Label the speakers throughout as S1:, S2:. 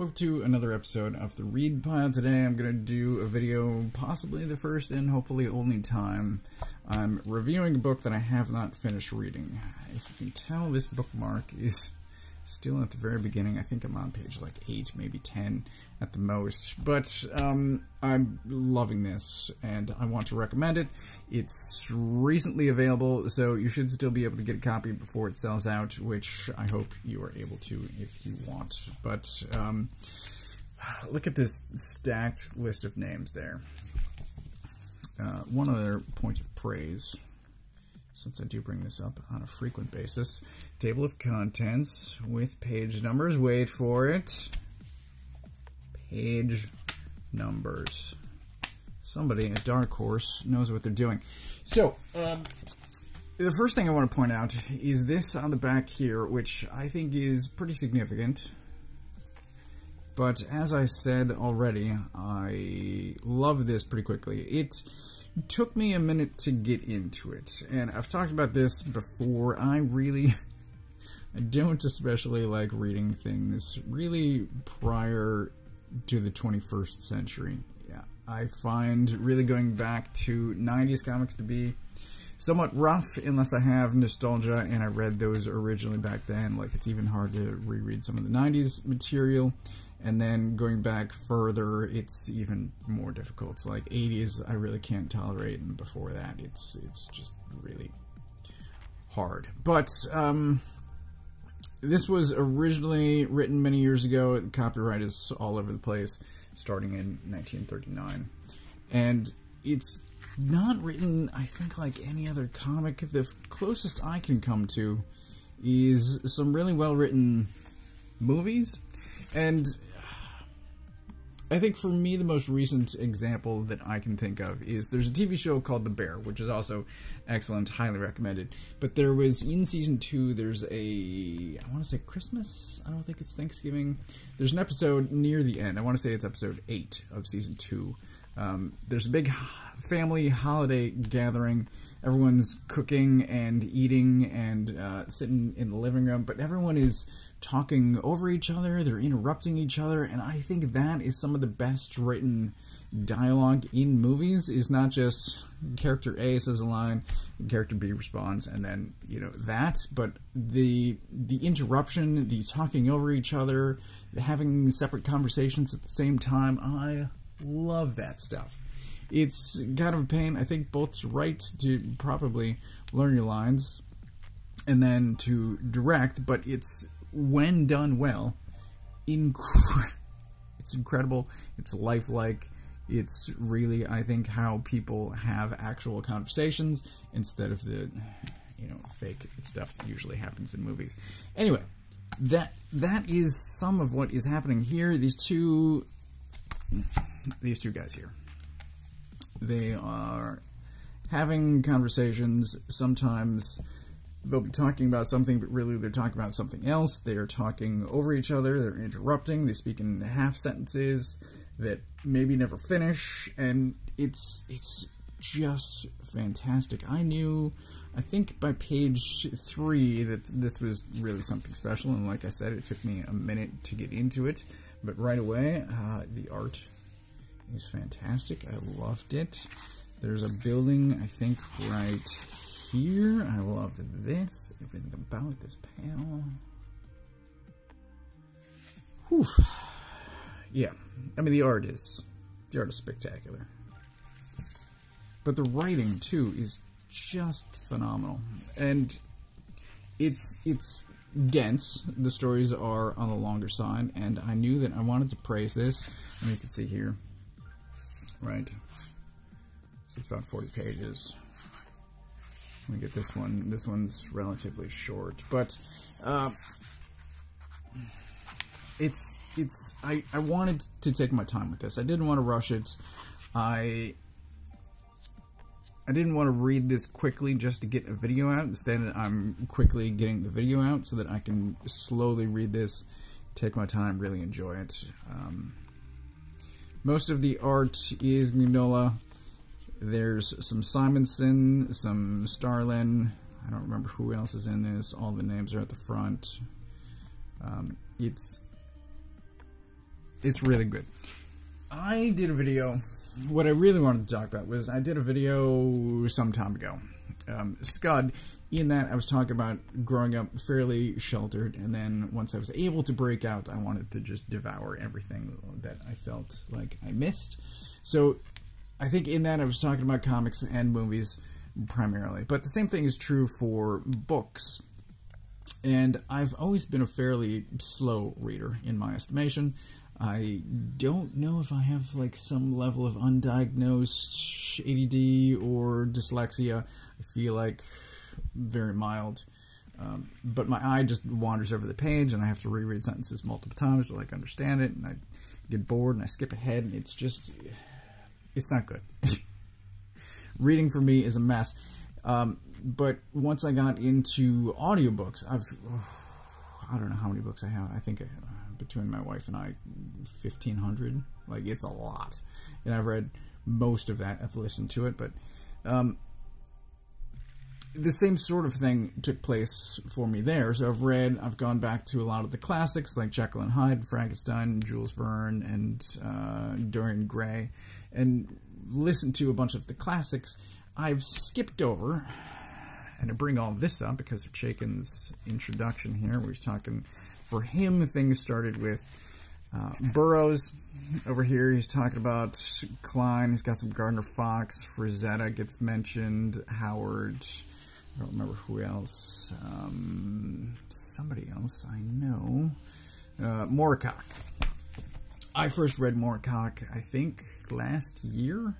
S1: Welcome to another episode of the Read Pile. Today I'm going to do a video, possibly the first and hopefully only time. I'm reviewing a book that I have not finished reading. If you can tell, this bookmark is still at the very beginning. I think I'm on page like 8, maybe 10 at the most. But um, I'm loving this and I want to recommend it. It's recently available, so you should still be able to get a copy before it sells out, which I hope you are able to if you want. But um, look at this stacked list of names there. Uh, one other point of praise since I do bring this up on a frequent basis. Table of contents with page numbers. Wait for it. Page numbers. Somebody at Dark Horse knows what they're doing. So, um, the first thing I want to point out is this on the back here, which I think is pretty significant. But as I said already, I love this pretty quickly. It took me a minute to get into it, and I've talked about this before. I really I don't especially like reading things really prior to the 21st century. Yeah, I find really going back to 90s comics to be somewhat rough unless I have nostalgia and I read those originally back then. Like, it's even hard to reread some of the 90s material and then going back further, it's even more difficult. It's like 80s, I really can't tolerate, and before that, it's it's just really hard. But um, this was originally written many years ago. The copyright is all over the place, starting in 1939, and it's not written, I think, like any other comic. The closest I can come to is some really well written movies. And I think for me, the most recent example that I can think of is there's a TV show called The Bear, which is also excellent, highly recommended. But there was in season two, there's a, I want to say Christmas? I don't think it's Thanksgiving. There's an episode near the end. I want to say it's episode eight of season two. Um, there's a big family holiday gathering. Everyone's cooking and eating and uh, sitting in the living room, but everyone is talking over each other, they're interrupting each other, and I think that is some of the best written dialogue in movies is not just character A says a line, character B responds, and then, you know, that, but the the interruption, the talking over each other, having separate conversations at the same time, I love that stuff. It's kind of a pain. I think both right to probably learn your lines and then to direct, but it's when done well, incre- it's incredible. It's lifelike. It's really, I think, how people have actual conversations instead of the, you know, fake stuff that usually happens in movies. Anyway, that that is some of what is happening here. These two, these two guys here, they are having conversations. Sometimes they'll be talking about something, but really they're talking about something else. They are talking over each other, they're interrupting, they speak in half sentences that maybe never finish, and it's it's just fantastic. I knew, I think by page three, that this was really something special, and like I said, it took me a minute to get into it, but right away, uh, the art is fantastic. I loved it. There's a building, I think, right here. I love this. Everything about this panel. Whew. Yeah. I mean, the art is the art is spectacular. But the writing too is just phenomenal, and it's it's dense. The stories are on the longer side, and I knew that I wanted to praise this. And you can see here, right? So it's about 40 pages. Let me get this one. This one's relatively short, but uh, it's it's. I I wanted to take my time with this. I didn't want to rush it. I I didn't want to read this quickly just to get a video out. Instead, I'm quickly getting the video out so that I can slowly read this, take my time, really enjoy it. Um, most of the art is Mignola. There's some Simonson, some Starlin. I don't remember who else is in this. All the names are at the front. Um, it's it's really good. I did a video. What I really wanted to talk about was I did a video some time ago. Um, Scud, in that I was talking about growing up fairly sheltered, and then once I was able to break out, I wanted to just devour everything that I felt like I missed. So I think in that I was talking about comics and movies primarily, but the same thing is true for books. And I've always been a fairly slow reader in my estimation. I don't know if I have like some level of undiagnosed ADD or dyslexia. I feel like very mild. Um, but my eye just wanders over the page and I have to reread sentences multiple times to like understand it and I get bored and I skip ahead and it's just it's not good. Reading for me is a mess. Um, but once I got into audiobooks, I've I don't know how many books I have. I think uh, between my wife and I, fifteen hundred. Like it's a lot, and I've read most of that. I've listened to it, but um, the same sort of thing took place for me there. So I've read, I've gone back to a lot of the classics like Jekyll and Hyde, Frankenstein, Jules Verne, and uh, Dorian Gray, and listened to a bunch of the classics. I've skipped over, and I bring all this up because of Chaykin's introduction here, where he's talking. For him, things started with uh, Burroughs. Over here, he's talking about Kline. He's got some Gardner Fox. Frazetta gets mentioned. Howard. I don't remember who else. Um, somebody else I know. Uh, Moorcock. I first read Moorcock, I think, last year,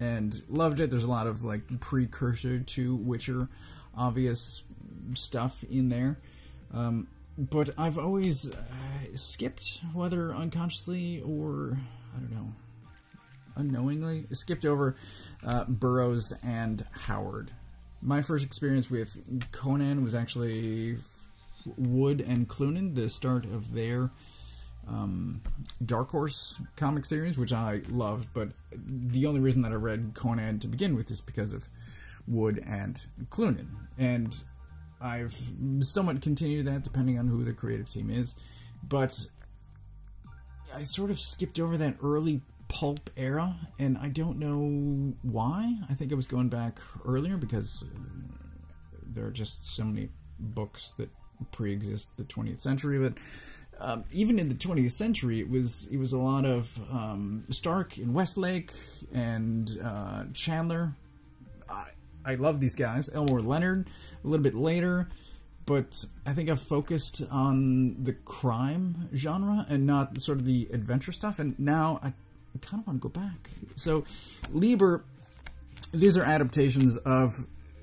S1: and loved it. There's a lot of like precursor to Witcher, obvious stuff in there. Um, but I've always uh, skipped, whether unconsciously or I don't know, unknowingly, skipped over uh, Burroughs and Howard my first experience with Conan was actually Wood and Cloonan, the start of their um, Dark Horse comic series, which I loved. But the only reason that I read Conan to begin with is because of Wood and Cloonan, and I've somewhat continued that depending on who the creative team is. But I sort of skipped over that early pulp era, and I don't know why. I think I was going back earlier because uh, there are just so many books that pre-exist the 20th century. But um, even in the 20th century, it was it was a lot of um, Stark and Westlake and uh, Chandler. I, I love these guys. Elmore Leonard a little bit later but I think I've focused on the crime genre and not sort of the adventure stuff. And now I I kind of want to go back. So, Leiber, these are adaptations of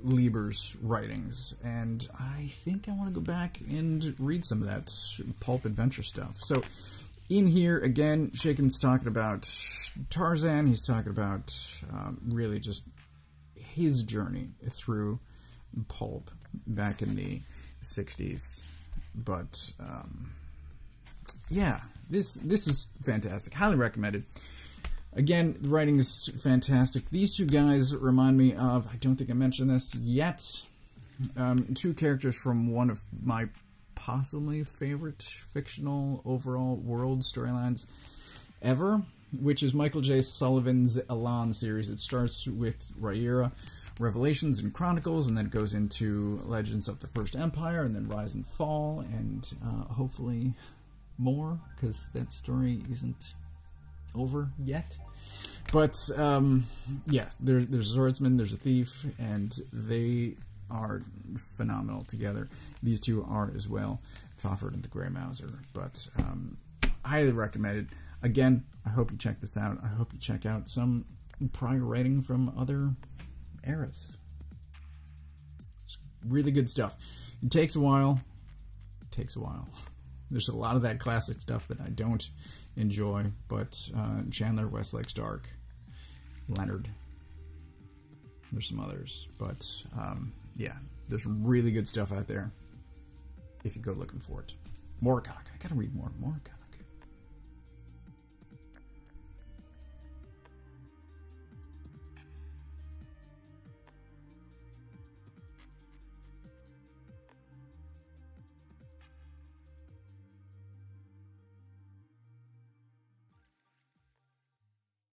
S1: Leiber's writings, and I think I want to go back and read some of that pulp adventure stuff. So, in here, again, Chaykin's talking about Tarzan. He's talking about um, really just his journey through pulp back in the 60s. But, um, yeah, this this is fantastic. Highly recommended. Again, the writing is fantastic. These two guys remind me of, I don't think I mentioned this yet, um, two characters from one of my possibly favorite fictional overall world storylines ever, which is Michael J. Sullivan's Elan series. It starts with Riyria, Revelations and Chronicles, and then it goes into Legends of the First Empire, and then Rise and Fall, and uh, hopefully more, because that story isn't over yet. But um, yeah, there, there's a swordsman, there's a thief, and they are phenomenal together. These two are as well, Fafhrd and the Gray Mouser. But um, highly recommended. Again, I hope you check this out. I hope you check out some prior writing from other eras. It's really good stuff. It takes a while. It takes a while. There's a lot of that classic stuff that I don't enjoy, but uh, Chandler, Westlake, Stark, Leonard. There's some others, but um, yeah, there's really good stuff out there if you go looking for it. Moorcock. I gotta read more Moorcock.